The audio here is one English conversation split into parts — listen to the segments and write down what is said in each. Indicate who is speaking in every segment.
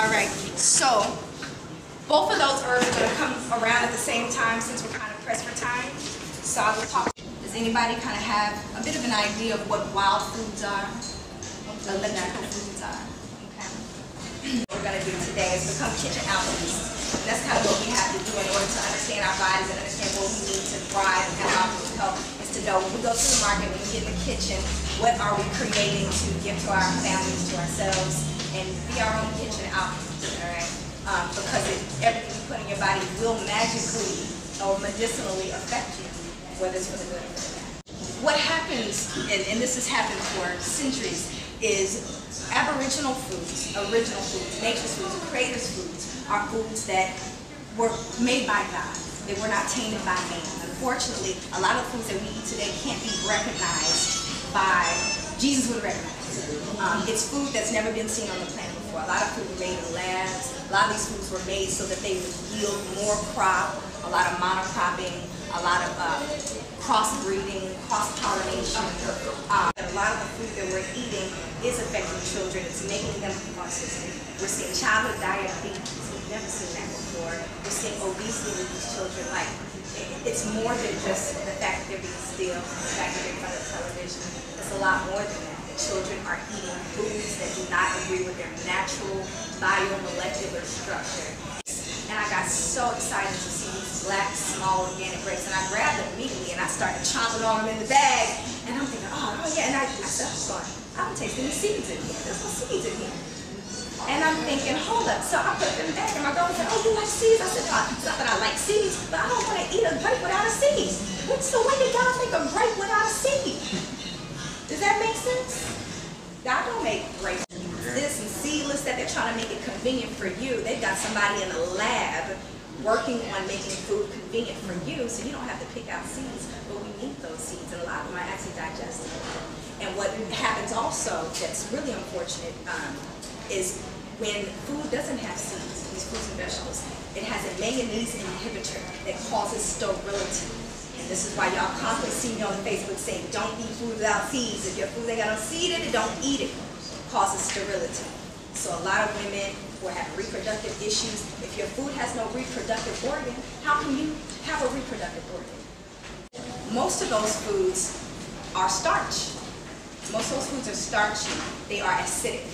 Speaker 1: All right, so both of those herbs are gonna come around at the same time since we're kind of pressed for time. So I will talk. Does anybody kind of have a bit of an idea of what wild foods are? Electrical foods are? Okay. What we're gonna do today is become kitchen alchemists. That's kind of what we have to do in order to understand our bodies and understand what we need to thrive and have optimal health is to know when we go to the market, when we get in the kitchen, what are we creating to give to our families, to ourselves, and be our own kitchen alchemists, all right? Um, because it, everything you put in your body will magically or medicinally affect you, whether it's for the good or for the bad. What happens, and, and this has happened for centuries, is aboriginal foods, original foods, nature's foods, creators' foods, are foods that were made by God. They were not tainted by man. Unfortunately, a lot of foods that we eat today can't be recognized by, Jesus would recognize. Um, it's food that's never been seen on the planet before. A lot of food were made in labs. A lot of these foods were made so that they would yield more crop, a lot of monocropping, a lot of uh, crossbreeding, cross-pollination. Uh, a lot of the food that we're eating is affecting children. It's making them autistic. We're seeing childhood diabetes We've never seen that before. We're seeing obesity with these children. Like, it's more than just the fact that they're being still, the fact that they're in front of television. It's a lot more than that. Children are eating foods that do not agree with their natural biomolecular structure. And I got so excited to see these black, small organic grapes, and I grabbed them immediately, and I started chomping on them in the bag. And I'm thinking, oh, oh yeah, and I, I said, oh, I'm going, I'm tasting the seeds in here. There's no seeds in here. And I'm thinking, hold up. So I put them back, and my girl said, oh, you like seeds? I said, no, it's not that I like seeds, but I don't want to eat a grape without a seed. What's the way did God make a grape without a seed? Does that make sense? God don't make grapes this and seedless that they're trying to make it convenient for you. They've got somebody in a lab working on making food convenient for you so you don't have to pick out seeds, but we need those seeds, and a lot of them are actually digestible. And what happens also that's really unfortunate um, is when food doesn't have seeds, these fruits and vegetables, it has a manganese inhibitor that causes sterility. This is why y'all constantly see me on Facebook saying, don't eat food without seeds. If your food ain't got no seed in it, don't eat it. it causes sterility. So a lot of women will have reproductive issues. If your food has no reproductive organ, how can you have a reproductive organ? Most of those foods are starch. Most of those foods are starchy. They are acidic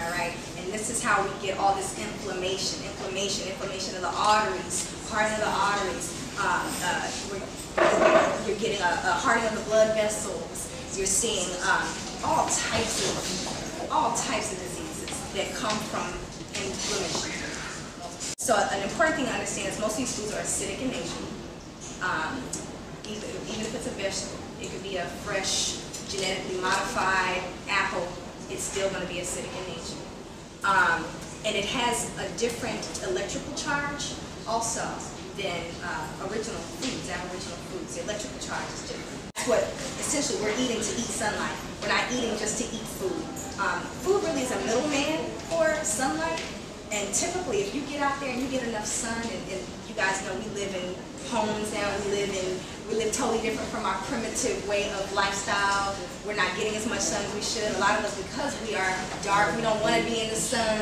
Speaker 1: all right? And this is how we get all this inflammation, inflammation, inflammation of the arteries, hardening of the arteries. Uh, uh, you're getting a, a, hardening of the blood vessels. You're seeing um, all types of all types of diseases that come from inflammation. So an important thing to understand is most of these foods are acidic in nature. Um, even, even if it's a vegetable, it could be a fresh, genetically modified apple it's still going to be acidic in nature. Um, and it has a different electrical charge also than uh, original foods, aboriginal foods. The electrical charge is different. That's what essentially we're eating to eat sunlight. We're not eating just to eat food. Um, food really is a middleman for sunlight. And typically, if you get out there and you get enough sun, and, and you guys know we live in homes now, we live in, we live totally different from our primitive way of lifestyle. We're not getting as much sun as we should. A lot of us, because we are dark, we don't want to be in the sun.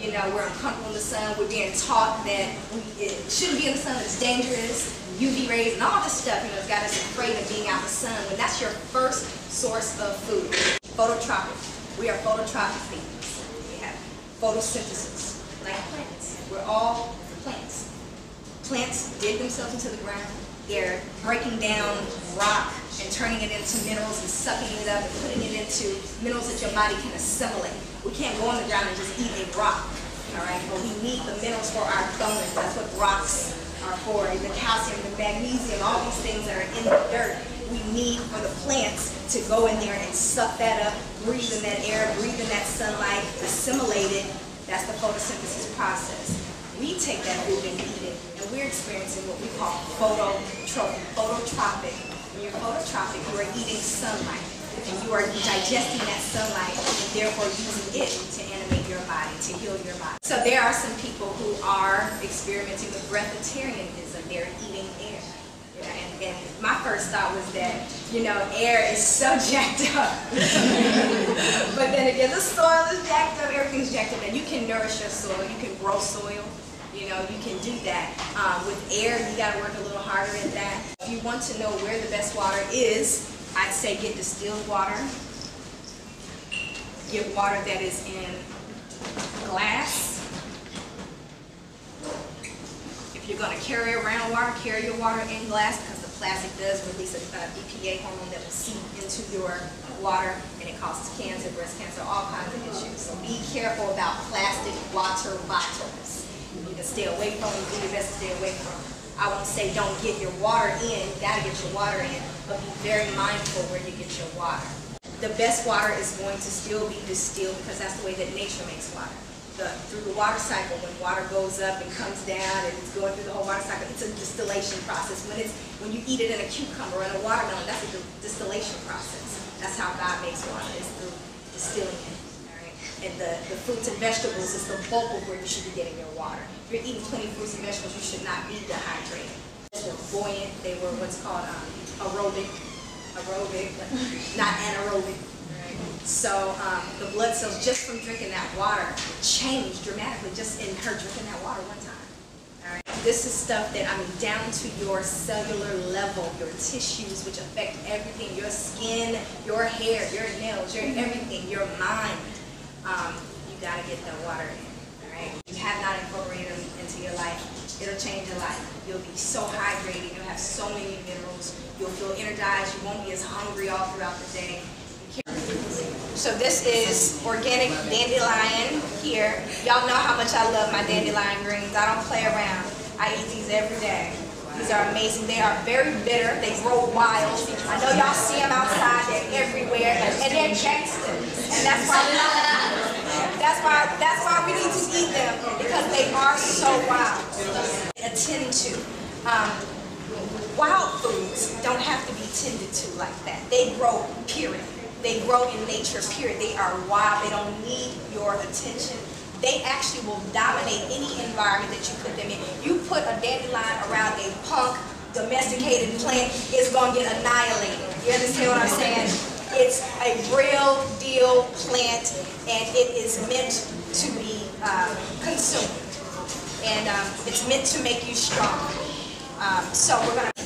Speaker 1: You know, we're uncomfortable in the sun. We're being taught that we it shouldn't be in the sun, it's dangerous. UV rays and all this stuff, you know, it's got us afraid of being out in the sun when that's your first source of food. Phototropic. We are phototropic beings. We have photosynthesis, like plants. We're all plants plants dig themselves into the ground. They're breaking down rock and turning it into minerals and sucking it up and putting it into minerals that your body can assimilate. We can't go on the ground and just eat a rock, all right? But we need the minerals for our bones. That's what rocks are for. The calcium, the magnesium, all these things that are in the dirt. We need for the plants to go in there and suck that up, breathe in that air, breathe in that sunlight, assimilate it. That's the photosynthesis process. We take that food and eat it and we're experiencing what we call phototropic. phototropic. When you're phototropic, you are eating sunlight. And you are digesting that sunlight and therefore using it to animate your body, to heal your body. So there are some people who are experimenting with breatharianism. They're eating air. and, and, my first thought was that, you know, air is so jacked up. but then again, the soil is jacked up, everything's jacked up, and you can nourish your soil, you can grow soil, you know, you can do that. Um, with air, you gotta work a little harder at that. If you want to know where the best water is, I'd say get distilled water. Get water that is in glass. If you're gonna carry around water, carry your water in glass because the plastic does release a uh, BPA hormone that will seep into your water and it causes cancer, breast cancer, all kinds of issues. So be careful about plastic water bottles. You can stay away from them, do your best to stay away from. I won't say don't get your water in, you gotta get your water in, but be very mindful where you get your water. The best water is going to still be distilled because that's the way that nature makes water. The, through the water cycle, when water goes up and comes down and it's going through the whole water cycle, it's a distillation process. When it's when you eat it in a cucumber or in a watermelon, that's a distillation process. That's how God makes water, is through distilling it. And the, the fruits and vegetables is the bulk of where you should be getting your water. If you're eating plenty of fruits and vegetables, you should not be dehydrated. They were buoyant, they were what's called um, aerobic, aerobic, not anaerobic. So um, the blood cells, just from drinking that water, changed dramatically just in her drinking that water one time. All right? This is stuff that, I mean, down to your cellular level, your tissues, which affect everything, your skin, your hair, your nails, your everything, your mind. Um, you gotta get the water in, all right? You have not incorporated them into your life, it'll change your life. You'll be so hydrated, you'll have so many minerals, you'll feel energized, you won't be as hungry all throughout the day. So this is organic dandelion here. Y'all know how much I love my dandelion greens. I don't play around. I eat these every day. These are amazing. They are very bitter. They grow wild. I know y'all see them outside. They're everywhere. And they're gangsters. And that's why we that's why that's why we need to eat them because they are so wild. Attend to. Um, wild foods don't have to be tended to like that. They grow, period. They grow in nature, period. They are wild. They don't need your attention. They actually will dominate any environment that you put them in. You put a dandelion around a punk, domesticated plant, it's going to get annihilated. You understand what I'm saying? It's a real deal plant, and it is meant to be uh, consumed. And um, it's meant to make you strong. Um, so we're going to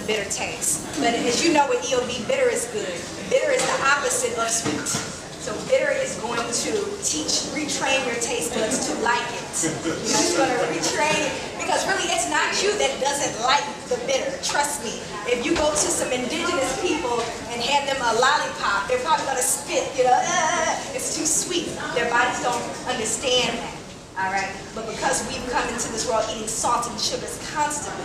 Speaker 1: the bitter taste. But as you know with EOB, bitter is good. Bitter is the opposite of sweet. So bitter is going to teach, retrain your taste buds to like it. You know, it's going to retrain it because really it's not you that doesn't like the bitter. Trust me. If you go to some indigenous people and hand them a lollipop, they're probably going to spit, you know, ah, it's too sweet. Their bodies don't understand that. All right? But because we've come into this world eating salt and sugars constantly,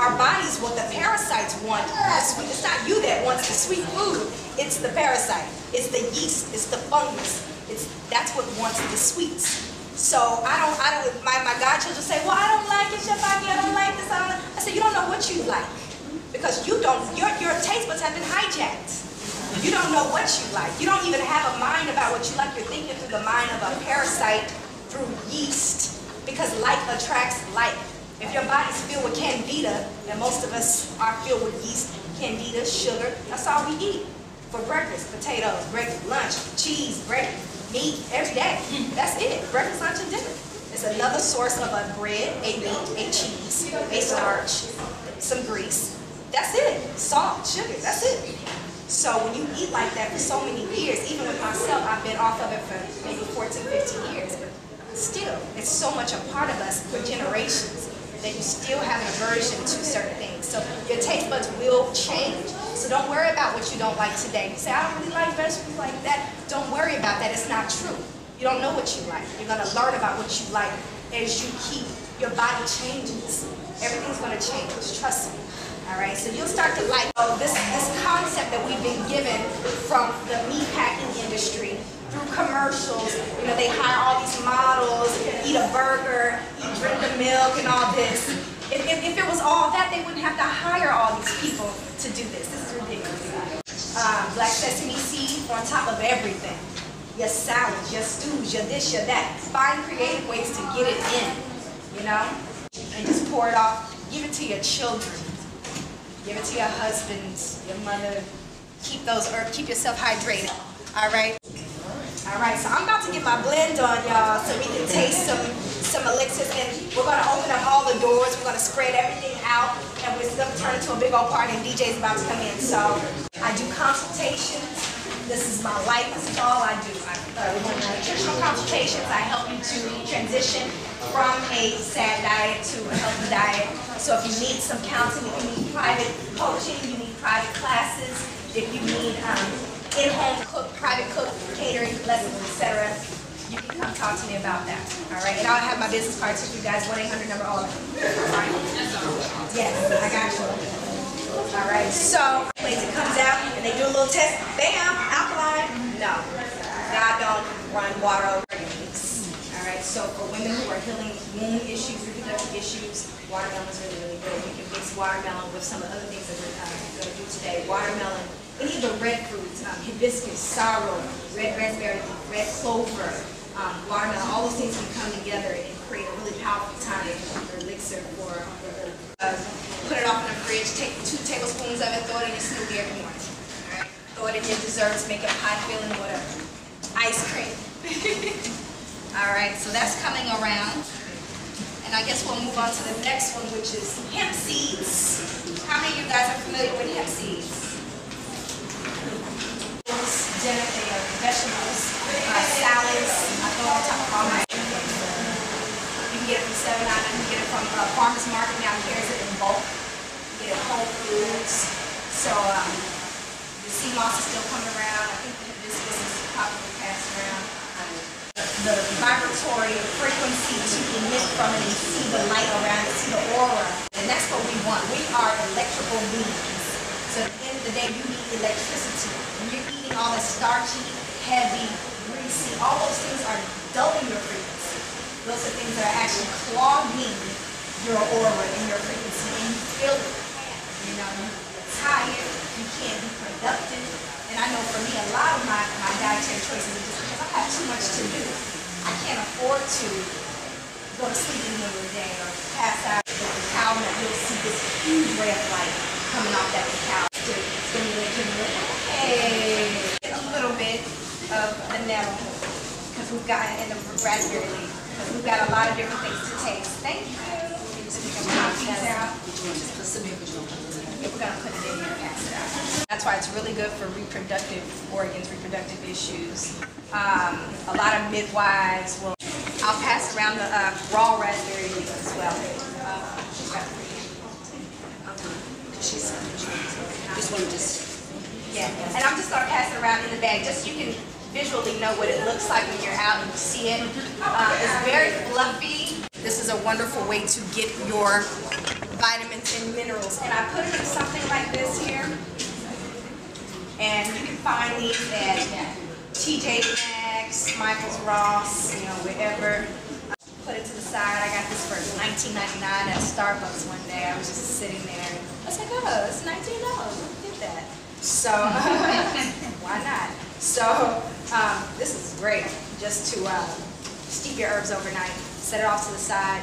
Speaker 1: our bodies, what the parasites want, sweet, it's not you that wants the sweet food, it's the parasite, it's the yeast, it's the fungus, it's, that's what wants the sweets. So I don't, I don't, my, my godchildren say, well, I don't like it, Ahki, I don't like this, I don't like, I said, you don't know what you like. Because you don't, your, your taste buds have been hijacked. You don't know what you like. You don't even have a mind about what you like. You're thinking through the mind of a parasite through yeast because like attracts like. If your body's filled with candida, and most of us are filled with yeast, candida, sugar, that's all we eat. For breakfast, potatoes, breakfast, lunch, cheese, bread, meat, every day. Mm-hmm. That's it, breakfast, lunch, and dinner. It's another source of a bread, a meat, a cheese, a starch, some grease. That's it, salt, sugar, that's it. So when you eat like that for so many years, even with myself, I've been off of it for maybe 14, 15 years, but still, it's so much a part of us for generations that you still have an aversion to certain things. So your taste buds will change. So don't worry about what you don't like today. You say, I don't really like vegetables like that. Don't worry about that. It's not true. You don't know what you like. You're going to learn about what you like as you keep, your body changes. Everything's going to change. Trust me. All right, so you'll start to like oh, this, this concept that we've been given from the meat packing industry through commercials. You know, they hire all these models, eat a burger, eat, drink the milk and all this. If, if, if, it was all that, they wouldn't have to hire all these people to do this. This is ridiculous. Um, black sesame seed on top of everything. Your salads, your stews, your this, your that. Find creative ways to get it in, you know? And just pour it off. Give it to your children. Give it to your husband, your mother. Keep those, or keep yourself hydrated. All right? All right, so I'm about to get my blend on, y'all, so we can taste some some elixirs, and we're gonna open up all the doors. We're gonna spread everything out, and we're gonna turn into a big old party. And DJ's about to come in, so I do consultations. This is my life. This is all I do. I uh, nutritional consultations. I help you to transition from a sad diet to a healthy diet. So if you need some counseling, if you need private coaching, you need private classes, if you need um, in-home cook, private cook, catering lessons, etc., you can come talk to me about that. All right, and I'll have my business cards for you guys, 1-800 number, all of them. All right? Yes, I got you. All right, so place it comes out and they do a little test. Bam, alkaline. No, God don't run water over eggs. All right, so for women who are healing wound issues, reproductive issues, watermelon is really, really good. You can mix watermelon with some of the other things that we're uh, going to do today. Watermelon, any of the red fruits, um, hibiscus, sorrel, red raspberry, red clover, um, watermelon, all those things can come together and create a really powerful tonic or elixir for, uh, put it off in the fridge, take two tablespoons of it, throw it in your smoothie every morning. Right? Throw it in your desserts, make it pie filling, whatever. Ice cream. all right, so that's coming around. And I guess we'll move on to the next one, which is hemp seeds. How many of you guys are familiar with hemp seeds? Dinner, they are vegetables, uh, salads, I throw on top of all my. You can get it from Seven Island, you can get it from uh, Farmers Market now, carries it in bulk. You get it at Whole Foods. So, um, the sea moss is still coming around, I think the hibiscus is probably passed around. Um, The vibratory frequency to emit from it and see the light around see the aura. And that's what we want. We are electrical beings. So at the end of the day, you need electricity. When you're eating all the starchy, heavy, greasy, all those things are dulling your frequency. Those are things that are actually clogging your aura and your frequency, and you feel it. You know, you're tired, you can't be productive. And I know for me, a lot of my, my dietary choices are just because I have too much to do. I can't afford to sleep in the middle of the day or pass out with the cow nut. You'll see this huge ray of light coming off that cow to stimulate your mood. Hey, a little bit of nettle because we've got in the raspberry leaf because we've got a lot of different things to taste. Thank you. We can pop these out. We're gonna put it in and pass it out. That's why it's really good for reproductive organs, reproductive issues. Um, a lot of midwives will. I'll pass around the uh, raw raspberry leaf as well. Uh, she's got three.
Speaker 2: She's, this one just,
Speaker 1: Yeah, and I'm just gonna pass it around in the bag, just so you can visually know what it looks like when you're out and you see it. Uh, it's very fluffy. This is a wonderful way to get your vitamins and minerals. And I put it in something like this here. And you can find these at TJ Maxx, Michael's Ross, you know, wherever. Put it to the side. I got this for $19.99 at Starbucks one day. I was just sitting there. Was like, oh, it's $19. Look at that. So, why not? So, um, this is great just to uh, steep your herbs overnight, set it off to the side,